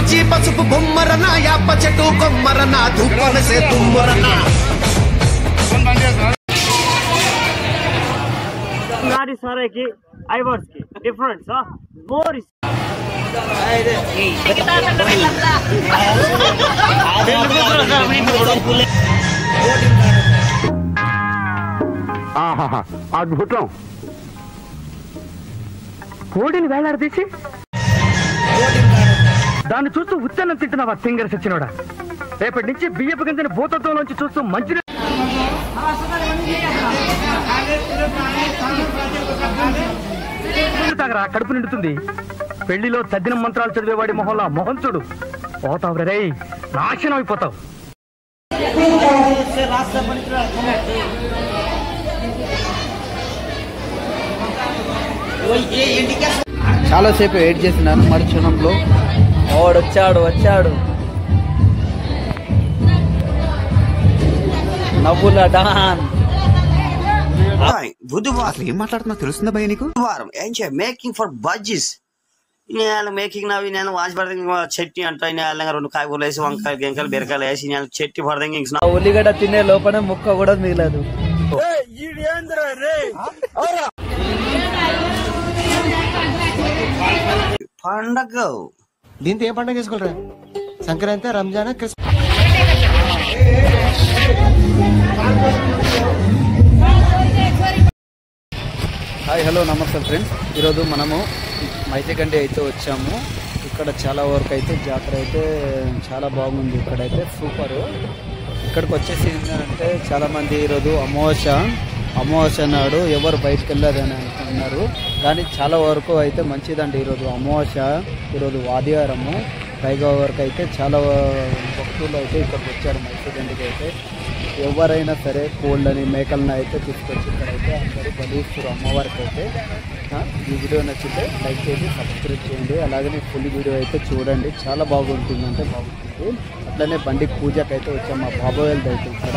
పచ్చి పసుపు బొమ్మరన యాప చెట్టు కొమ్మరన ధూపనసే తుమ్మరన నాటి సారాయికి ఐవర్స్ కి డిఫరెన్స్ మోర్ అద్భుతం కోడిని వేలాడదీసి దాన్ని చూస్తూ ఉత్తన్నం తింటున్నావా సింగర్ సచ్చినోడా? రేపటి నుంచి బియ్యపు గింజని భూతత్వంలోంచి చూస్తూ మంచి తాగరా కడుపు నిండుతుంది. పెళ్ళిలో తద్దిన మంత్రాలు చదివేవాడి మొహంలో మొహం చూడు. పోతావు రే నాశనం అయిపోతావు. చాలాసేపు వెయిట్ చేసినాను మరుక్షణంలో వాడు వచ్చాడు వచ్చాడు. నవ్వుల డాన్ బుధవారం అసలు ఏం మాట్లాడుతున్నా తెలుస్తుందా భయ నీకు? బుధవారం ఏం చేయ మేకింగ్ ఫర్ బజ్జీస్ నేను మేకింగ్ నవి నేను వాచి పడదంగా చట్నీ అంట నేను రెండు కాయగూరలు వేసి వంకాయ గంకాయలు బీరకాయలు వేసి నేను చట్నీ పడదంగా ఇంక ఉల్లిగడ్డ తినే లోపలే ముక్క కూడా మిగలదు. పండగ. దీంతో ఏ పండుగ చేసుకుంటారా Sankranti Ramzan Christmas. Hi hello నమస్తే ఫ్రెండ్స్. ఈరోజు మనము మైతిగండి అయితే వచ్చాము. ఇక్కడ చాలా వరకు అయితే జాతర అయితే చాలా బాగుంది. ఇక్కడైతే సూపర్. ఇక్కడికి వచ్చేసి ఏంటంటే చాలామంది ఈరోజు అమావాస్య అమావాస్య నాడు ఎవరు బయటకు వెళ్ళారని అంటున్నారు. కానీ చాలా వరకు అయితే మంచిదండి ఈరోజు అమావాస్య ఈరోజు వాదివారము పైగా వరకు అయితే చాలా భక్తులు అయితే ఇక్కడికి వచ్చారు మైతిగండికి అయితే. ఎవరైనా సరే కోళ్ళని మేకలని అయితే తీసుకొచ్చి ఇక్కడైతే అందరూ బలిస్తారు అమ్మవారికి అయితే. ఈ వీడియో నచ్చితే లైక్ చేసి సబ్స్క్రైబ్ చేయండి. అలాగనే ఫుల్ వీడియో అయితే చూడండి. చాలా బాగుంటుంది అంటే బాగుంటుంది. అట్లనే బండి పూజకి అయితే వచ్చాం మా బాబాయ్ అయితే ఇక్కడ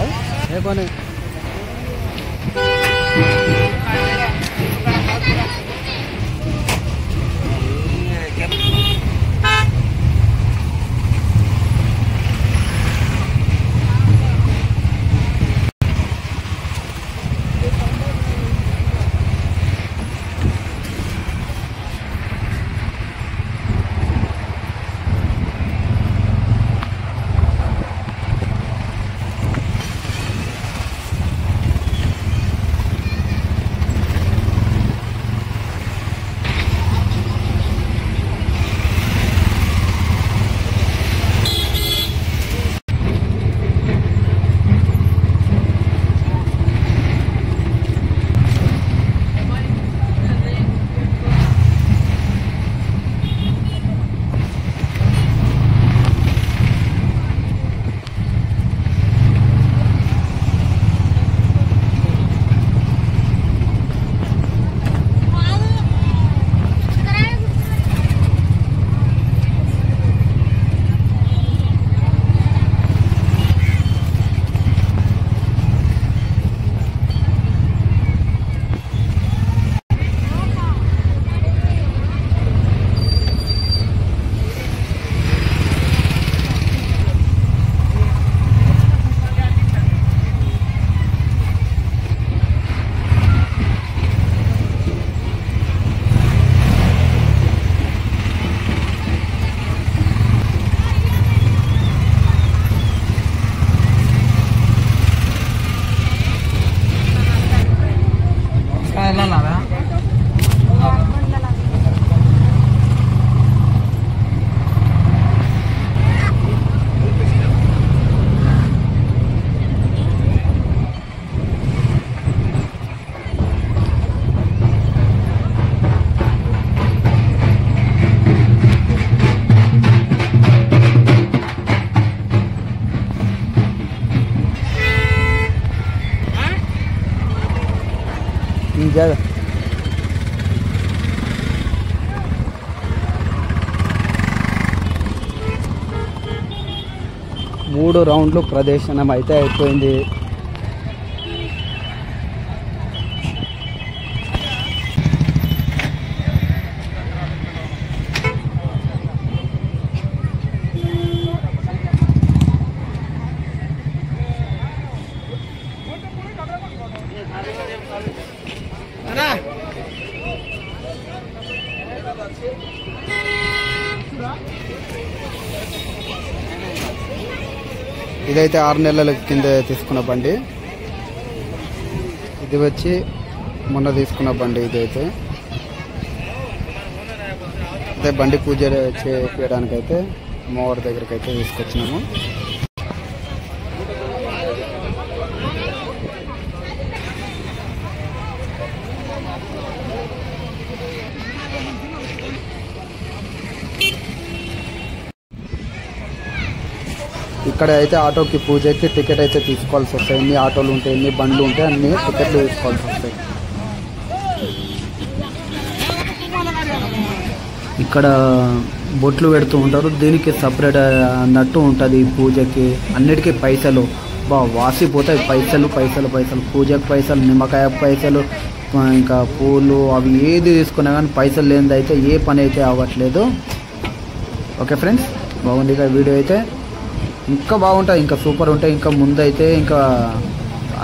రౌండ్లు ప్రదర్శనం అయితే అయిపోయింది. ఇదైతే ఆరు నెలల కింద తీసుకున్న బండి. ఇది వచ్చి మొన్న తీసుకున్న బండి ఇదైతే. అదే బండి పూజ చేయడానికి అయితే అమ్మవారి దగ్గరికి అయితే తీసుకొచ్చినాము. ఇక్కడ అయితే ఆటోకి పూజకి టికెట్ అయితే తీసుకోవాల్సి వస్తాయి. ఎన్ని ఆటోలు ఉంటాయి ఎన్ని బండ్లు ఉంటాయి అన్ని టికెట్లు తీసుకోవాల్సి వస్తాయి. ఇక్కడ బొట్లు పెడుతూ ఉంటారు. దీనికి సపరేట్ అన్నట్టు ఉంటుంది పూజకి. అన్నిటికీ పైసలు. బా వాసిపోతాయి పైసలు పైసలు పైసలు. పూజకి పైసలు నిమ్మకాయ పైసలు ఇంకా పూలు అవి ఏది తీసుకున్నా కానీ పైసలు లేనిది అయితే ఏ పని అయితే అవ్వట్లేదు. ఓకే ఫ్రెండ్స్ బాగుంది ఇక వీడియో అయితే. ఇంకా బాగుంటుంది ఇంకా సూపర్ ఉంటాయి ఇంకా ముందైతే ఇంకా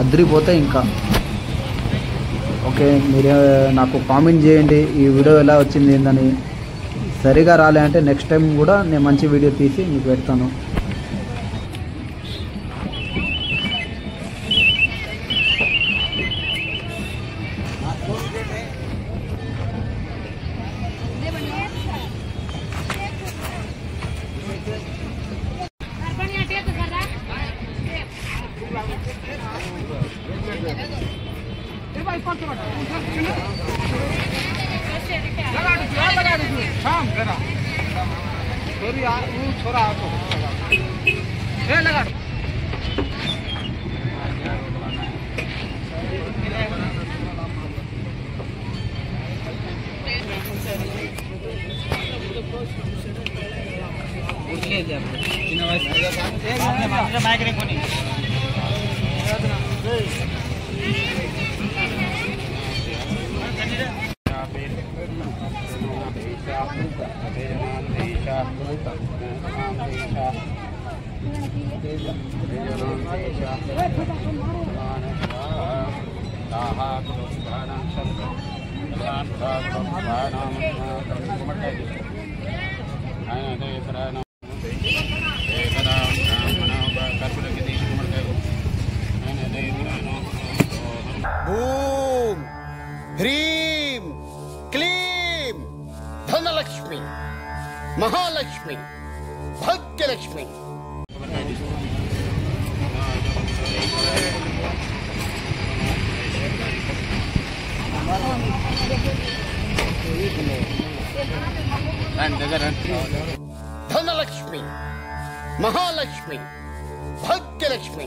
అదిరిపోతాయి ఇంకా. ఓకే మీరు నాకు కామెంట్ చేయండి ఈ వీడియో ఎలా వచ్చింది ఏందని. సరిగా రాలే అంటే నెక్స్ట్ టైం కూడా నేను మంచి వీడియో తీసి మీకు పెడతాను. छोरी आ वो छोरा आ तो। लगा। महालक्ष्मी भाग्य लक्ष्मी धनलक्ष्मी महालक्ष्मी भाग्य लक्ष्मी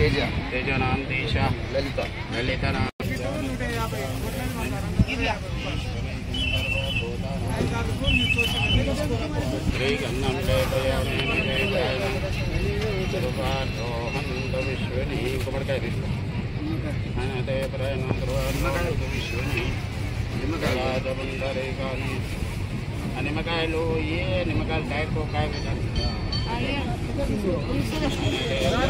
మహాలక్ష్మి భాగ్యలక్ష్మి ధనలక్ష్మి మహాలక్ష్మి భాగ్యలక్ష్మి నిమ్మకాయలు ఏ నిమ్మకాయలు డైరెక్ట్ ఒక కాయ పెట్టాలి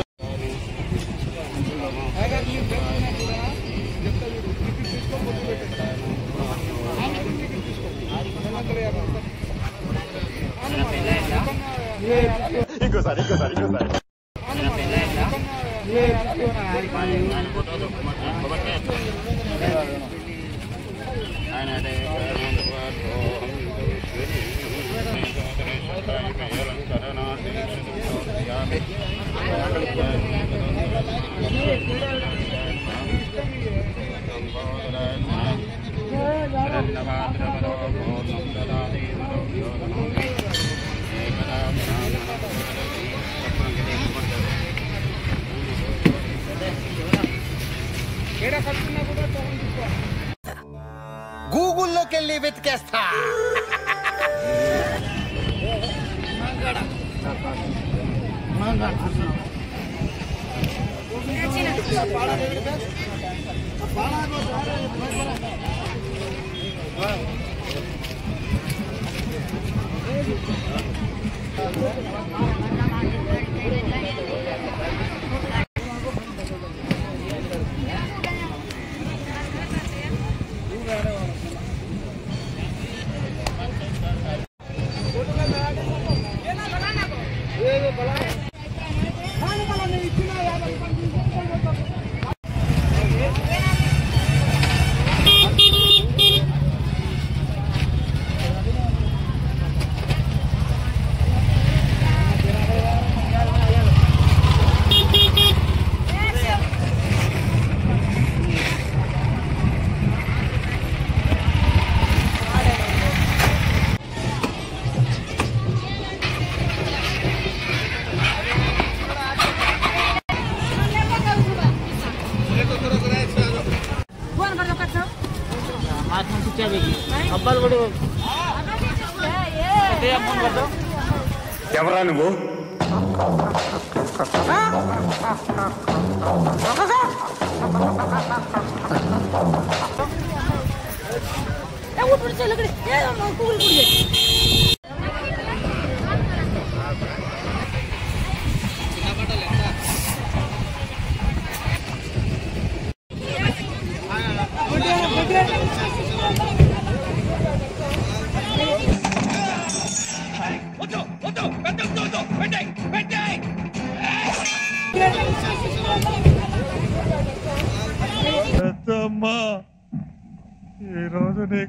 సరే సరే సరే Thank you. గూగుల్లోకెళ్ళి వెతికేస్తా Thank you. Thank you.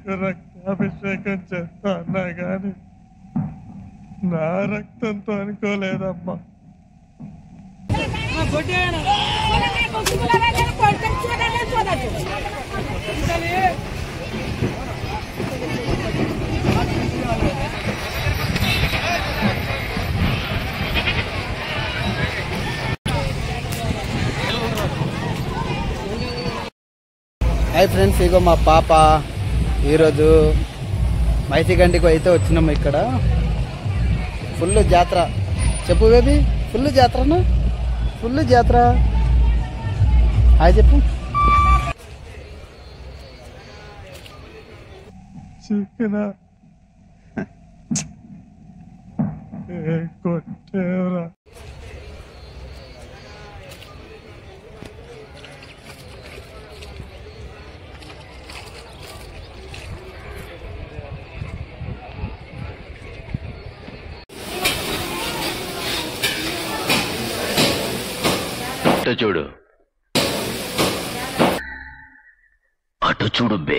నీకు రక్తాభిషేకం చేస్తా అన్నా గాని నా రక్తంతో అనుకోలేదమ్మా హాయ్ ఫ్రెండ్స్ ఇగో మా పాప ఈరోజు మైతిగండికి అయితే వచ్చినాము ఇక్కడ. ఫుల్ జాతర. చెప్పు బేబీ ఫుల్ జాతరనా? ఫుల్ జాతర. హాయ్ చెప్పు. చికెన ఏ కొట్టేవరా అటు చూడు అటు చూడు బే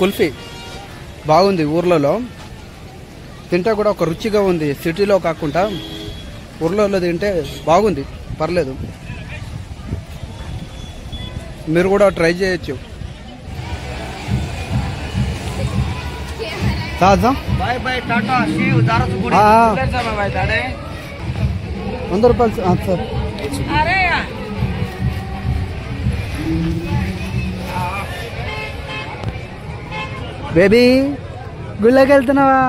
కుల్ఫీ. బాగుంది ఊర్లలో. తింటే కూడా ఒక రుచిగా ఉంది సిటీలో కాకుండా ఊర్లలో తింటే బాగుంది పర్లేదు. మీరు కూడా ట్రై చేయొచ్చు. వంద రూపాయలు సార్. బేబీ గుళ్ళకి వెళ్తున్నావా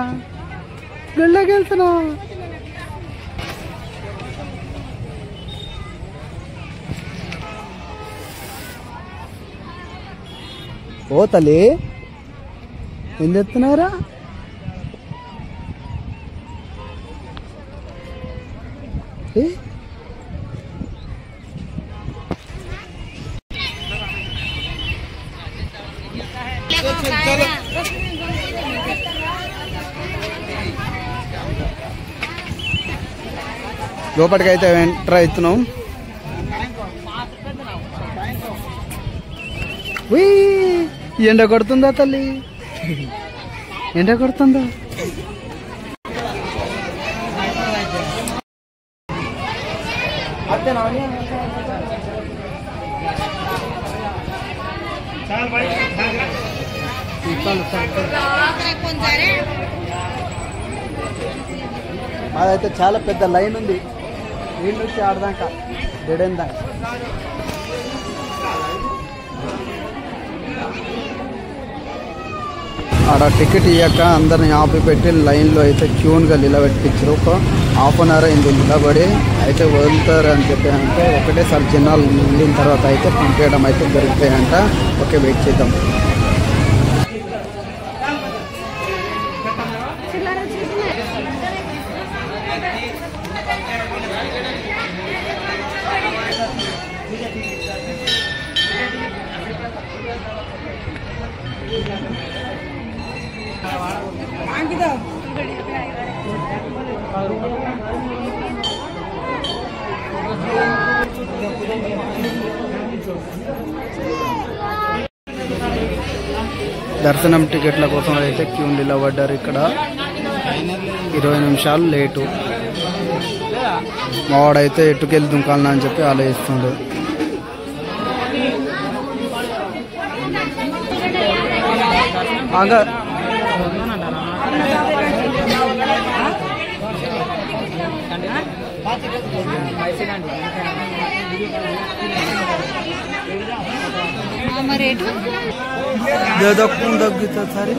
గుళ్ళకి వెళ్తున్నావా ఓ తల్లి ఏం చెప్తున్నారా ఏ? లోపలికైతే అయితే ఎంటర్ అవుతున్నాం ఎండ కొడుతుందా తల్లి? ఎండ కొడుతుందా? మాదైతే చాలా పెద్ద లైన్ ఉంది. వీళ్ళ నుంచి ఆడదాకా. డెడెన్ ఆడ టికెట్ ఇవ్వక అందరిని ఆపి పెట్టి లైన్లో అయితే క్యూన్గా నిలబెట్టించారు ఒక హాఫ్ అన్ అవర్ అయింది నిలబడి. అయితే వదులుతారు అని చెప్పి అంటే ఒకటేసారి జనాలు నిండిన తర్వాత అయితే పంపించడం అయితే జరుగుతాయంట. ఓకే వెయిట్ చేద్దాం. దర్శనం టికెట్ల కోసం అయితే క్యూ నిలబడ్డారు ఇక్కడ. ఇరవై నిమిషాలు లేటు. మావాడైతే ఎటుకెళ్ళి దుంకాలని అని చెప్పి ఆలోచిస్తుండే. ఆగా దగ్గు తగ్గుతుంది సరే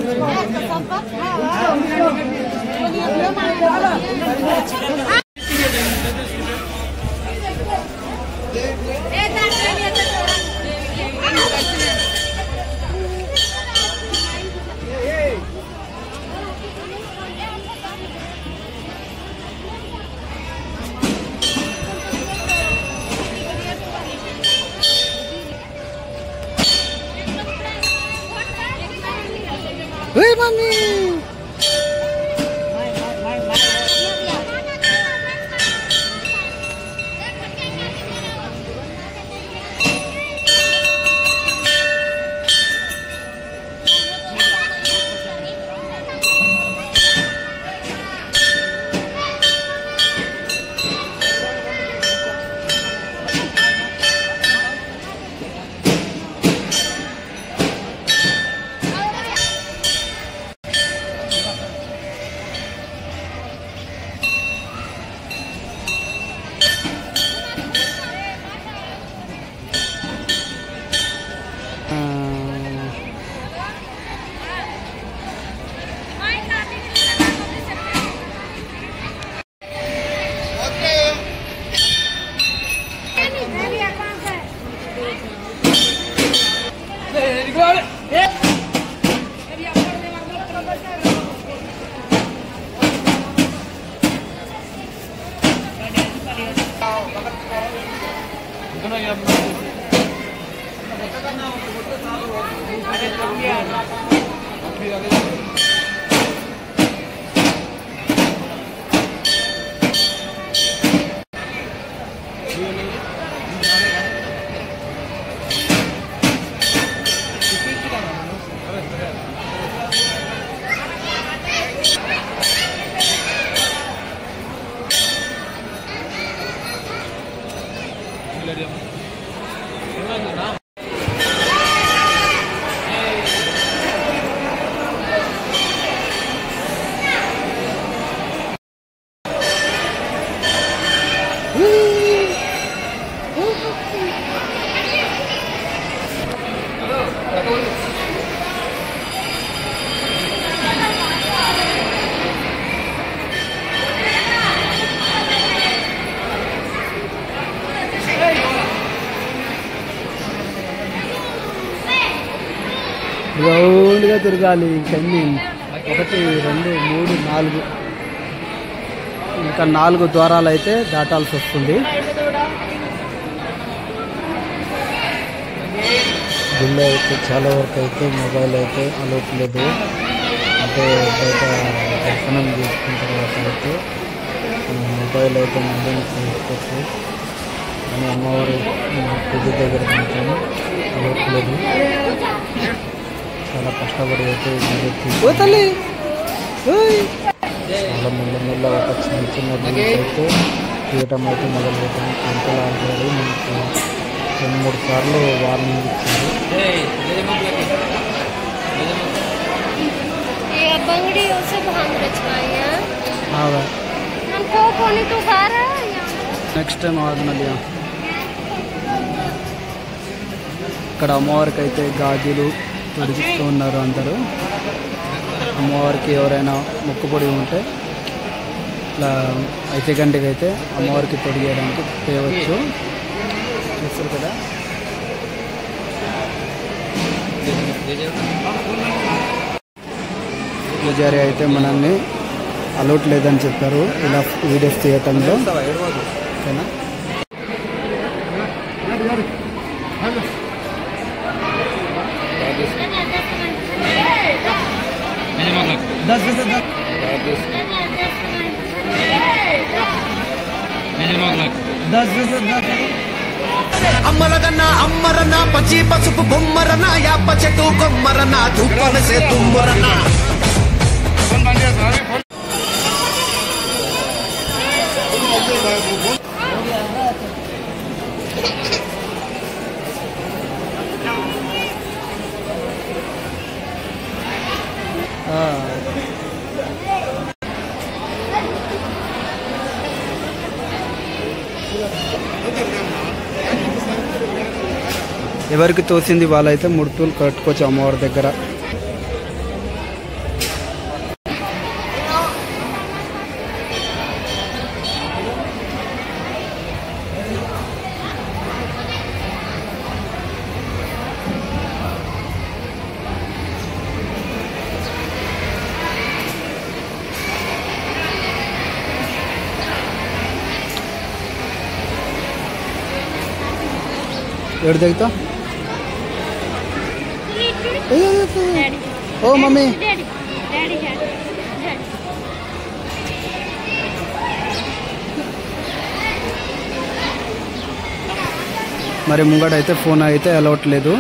తిరగాలి ఇంకన్నీ. ఒకటి రెండు మూడు నాలుగు. ఇంకా నాలుగు ద్వారాలు అయితే దాటాల్సి వస్తుంది. గుళ్ళో అయితే చాలా వరకు అయితే మొబైల్ అయితే అలౌట్ లేదు. అంటే బయట దర్శనం చేసుకున్న తర్వాత అయితే మొబైల్ అయితే ముందని తీసుకోవచ్చు. అమ్మవారు అమ్మవారి పెద్ద దగ్గర మాత్రం అలౌట్ లేదు. చాలా కష్టపడి అయితే పోతలే చాలా మెల్ల మెల్ల ఒక చిన్న చిన్న అయితే తీయటం అయితే మొదలు పెట్టాను కంపెనీ ఆల్రెడీ మనకి రెండు మూడు సార్లు వార్నింగ్ ఇచ్చింది నెక్స్ట్ టైం ఆదిమల్య ఇక్కడ అమ్మవారికి అయితే గాజులు నడిపిస్తూ ఉన్నారు అందరూ. అమ్మవారికి ఎవరైనా మొక్కుబడి ఉంటే ఇట్లా అయితే గంటకి అయితే అమ్మవారికి తొడిగేయడానికి చేయవచ్చు చూస్తారు కదా. పూజారి అయితే మనల్ని అలౌట్ లేదని చెప్పారు. ఇలా వీడియోస్ తీయటంలో. ఓకేనా? అమ్మలగన్న అమ్మరన పచ్చి పసుపు బొమ్మరన యాప చెట్టు కొమ్మరన తుప్పనసే తుమ్మరన ఎవరికి తోసింది వాళ్ళైతే ముడుపులు కట్టుకోవచ్చు అమ్మవారి దగ్గర ఎడు దిగుతా ఓ మమ్మీ. మరి ముంగడైతే ఫోన్ అయితే అలవట్లేదు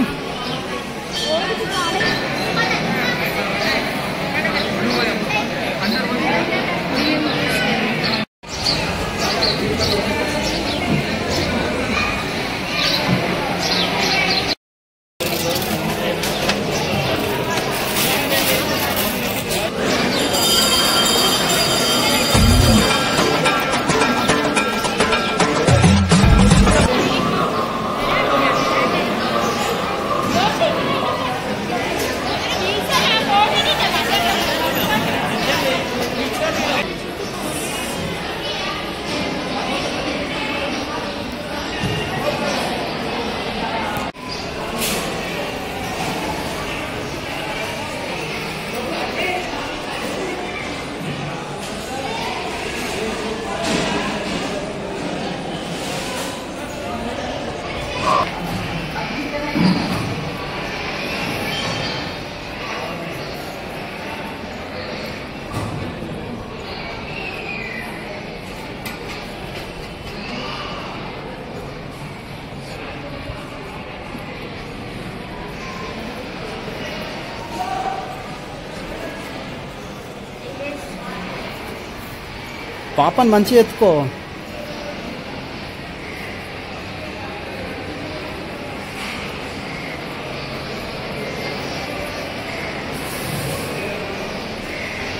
పాపని మంచిగా ఎత్తుకో.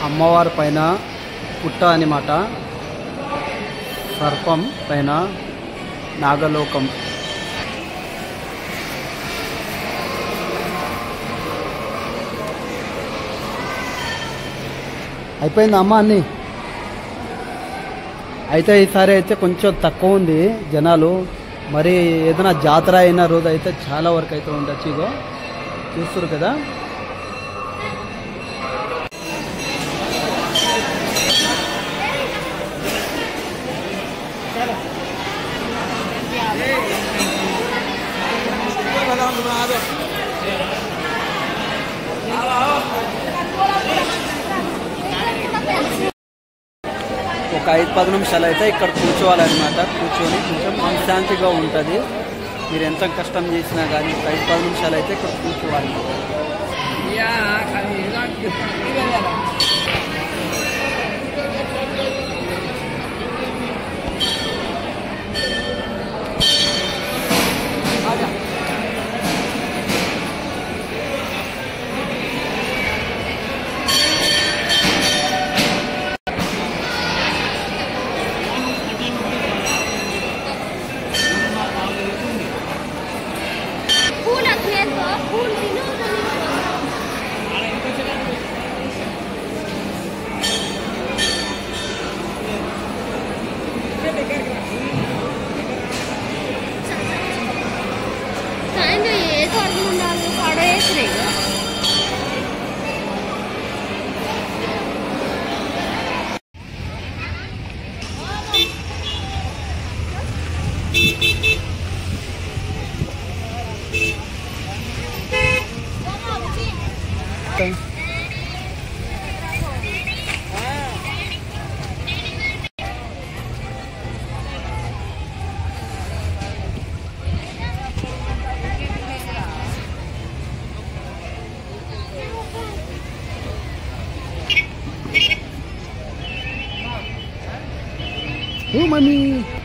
అమ్మవారి పైన పుట్ట అనమాట సర్పం పైన నాగలోకం. అయిపోయింది అమ్మ అన్నీ? అయితే ఈసారి అయితే కొంచెం తక్కువ ఉంది జనాలు. మరి ఏదైనా జాతర అయిన రోజు అయితే చాలా వరకు అయితే ఉండొచ్చు ఇగో. చూస్తారు కదా ఒక ఐదు పది నిమిషాలు అయితే ఇక్కడ కూర్చోవాలన్నమాట. కూర్చొని కొంచెం మనశ్శాంతిగా ఉంటుంది. మీరు ఎంత కష్టం చేసినా కానీ ఐదు పది నిమిషాలు అయితే ఇక్కడ కూర్చోవాలి. money.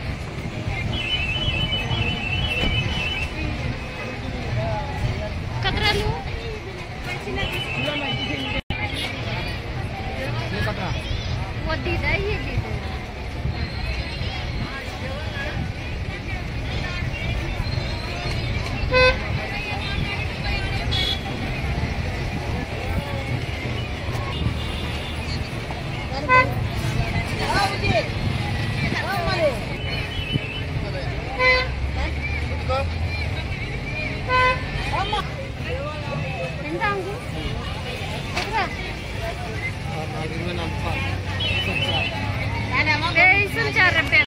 వేసిన చారపే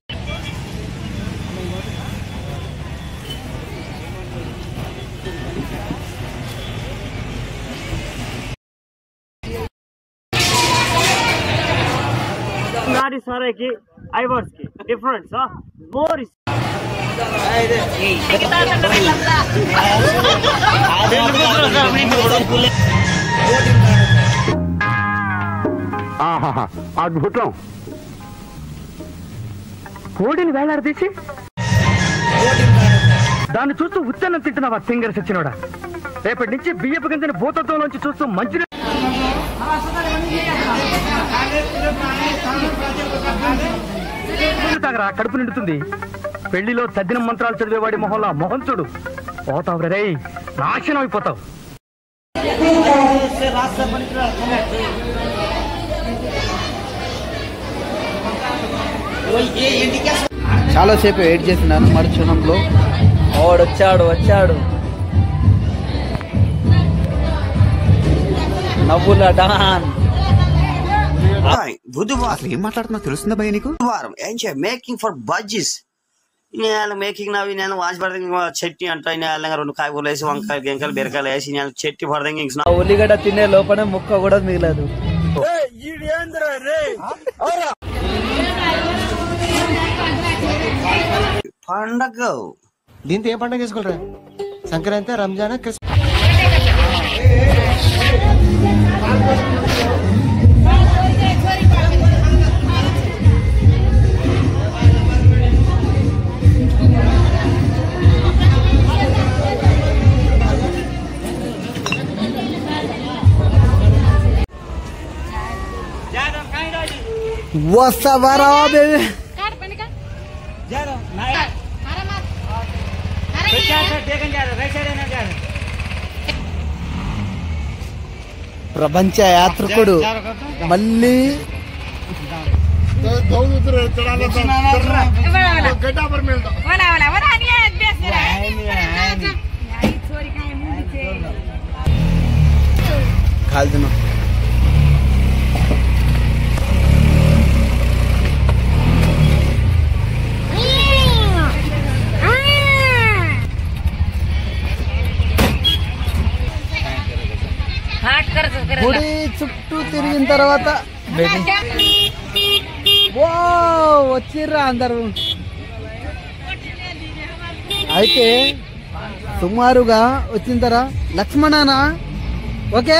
నాటి సారాయికి ఐవర్స్ కి డిఫరెన్స్ మోర్ ఆహాహా అద్భుతం కోడిని వేలాడదీసి దాన్ని చూస్తూ ఉత్తన్నం తింటున్నావా సింగర్ సచ్చినోడా? రేపటి నుంచి బియ్యపు గింజని భూతత్వంలోంచి చూస్తూ మంచి తాగరా కడుపు నిండుతుంది. పెళ్ళిలో తద్దిన మంత్రాలు చదివేవాడి మొహంలో మొహం చూడు. పోతావు రే నాశనం అయిపోతావు. చాలాసేపు వెయిట్ చేసినాను మరుక్షణంలో. వాడు వచ్చాడు వచ్చాడు. నవ్వుల డాన్ బుధవారం అసలు ఏం మాట్లాడుతున్నా తెలుస్తుందా భయ నీకు? బుధవారం ఏం చేయ మేకింగ్ ఫర్ బజ్జీస్ నేను మేకింగ్ నవి నేను వాచి పడదంగా చట్నీ అంట నేను రెండు కాయగూరలు వేసి వంకాయలు గెంకాయలు బీరకాయలు వేసి నేను చట్నీ పడదంగా ఉల్లిగడ్డ తినే లోపలే ముక్క కూడా మిగలదు. పండగ దీంతో ఏ పండుగ చేసుకోలేరా Sankranti Ramzan Christmas వస్తావరా baby car పనిక ప్రపంచ యాత్రికుడు మళ్ళీ కాల్చున్నాం గుడి చుట్టూ తిరిగిన తర్వాత ఓ వచ్చిర్రా అందరు. అయితే సుమారుగా వచ్చిన తర లక్ష్మణనా? ఓకే?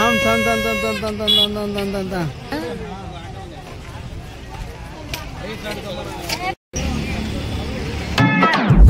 थाम थाम थाम थाम थाम थाम थाम थाम थाम थाम थाम थाम Thank you.